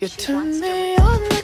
You turn me on